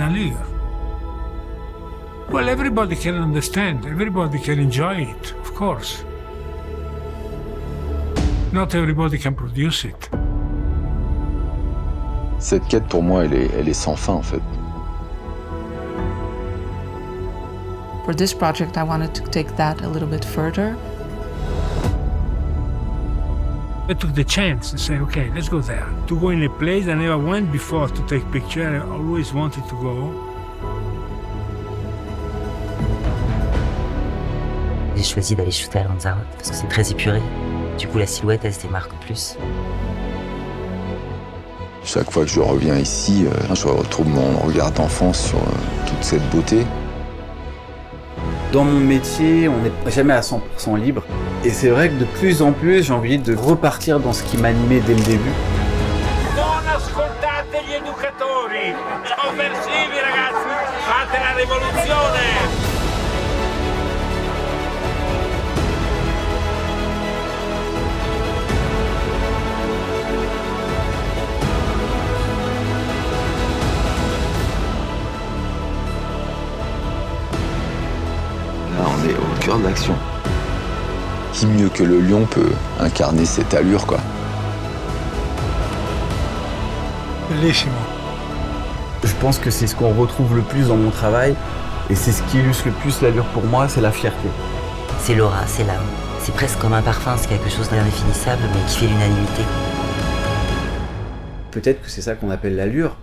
allure. Well, everybody can understand, everybody can enjoy it, of course. Not everybody can produce it. Cette quête, pour moi, elle est, elle est sans fin, en fait. For this project, I wanted to take that a little bit further. I took the chance and say, okay, let's go there. To go in a place I never went before to take picture. I always wanted to go. J'ai choisi d'aller shooter à Lanzarote parce que c'est très épuré. Du coup, la silhouette, elle se démarque plus. Chaque fois que je reviens ici, euh, je retrouve mon regard d'enfance sur euh, toute cette beauté. Dans mon métier, on n'est jamais à 100% libre. Et c'est vrai que de plus en plus, j'ai envie de repartir dans ce qui m'animait dès le début. Non ascoltate! Fate la rivoluzione! Là, on est au cœur de l'action. Qui mieux que le lion peut incarner cette allure, quoi? Bellissimo. Je pense que c'est ce qu'on retrouve le plus dans mon travail. Et c'est ce qui illustre le plus l'allure pour moi, c'est la fierté. C'est l'aura, c'est l'âme. C'est presque comme un parfum, c'est quelque chose d'indéfinissable mais qui fait l'unanimité. Peut-être que c'est ça qu'on appelle l'allure.